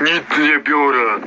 не для бюро.